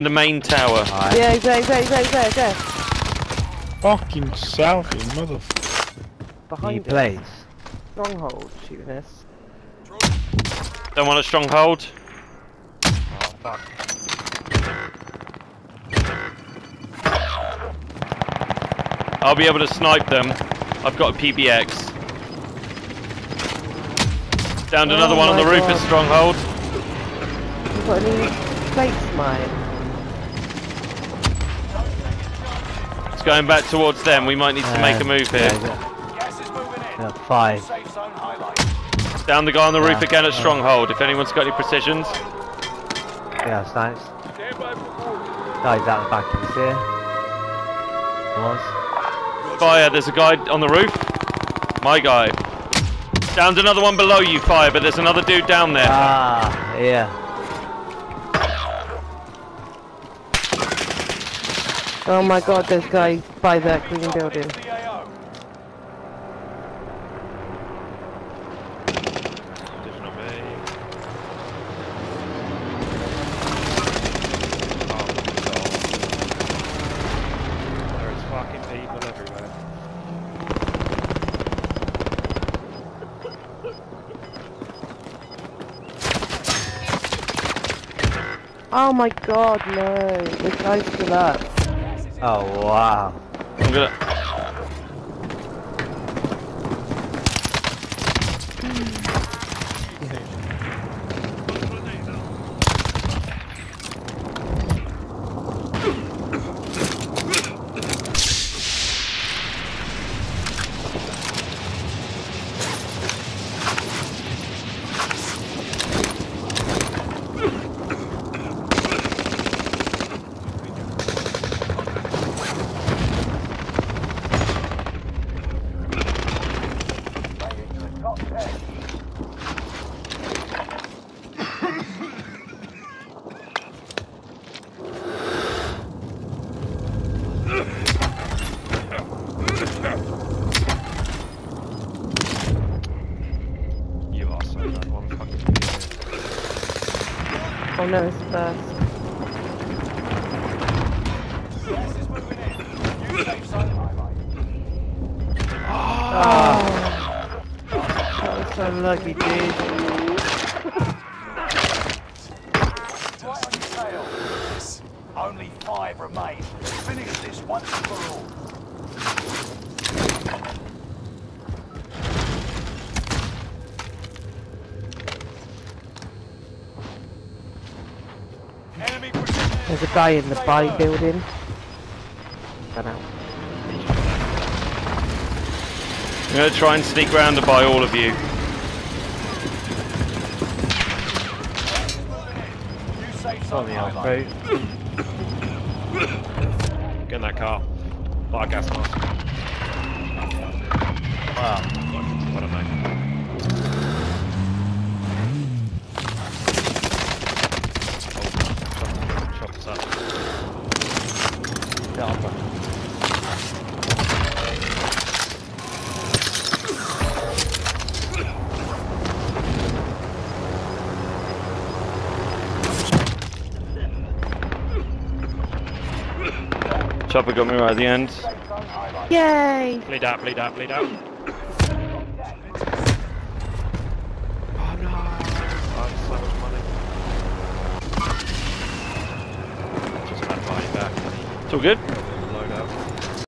The main tower. Alright. Yeah, he's there, he's there, he's there, he's there, he's there. Fucking south, you motherfucker. New Behind place. Stronghold shooting us. Don't want a stronghold. Oh fuck. I'll be able to snipe them. I've got a PBX. Downed Oh another one on the my roof God. at stronghold. We've got any plates mine. Going back towards them. We might need to make a move here. he's got- Gas is moving in. yeah, five. Safe zone highlight. Down the guy on the roof Yeah. again at stronghold. If anyone's got any precisions. Yeah, snipes. Guy's out the back of here. Was. Fire, there's a guy on the roof. My guy. Downed another one below you, fire, but there's another dude down there. Ah, yeah. Oh my god, a guy by that green building. Oh my god, no. This guy's still up. Oh wow. I'm gonna. Top You are so that one fucking Oh no, it's first. Gas is moving in. New safe zone highlight. Oh. That was so lucky, dude. Right on your tail. Only five remain. Finish this once and for all. There's a guy in the buy building. Got out. I'm gonna try and sneak round and buy all of you. New safe On zone the old highlight. boat. Get in that car. A gas mask. Wow. What a mate. Oh, chop this up. Get on, bro. Chopper got me right at the end. Yay! Bleed out, bleed out, bleed out. Oh no! I have so much money. Just had money back. It's all good.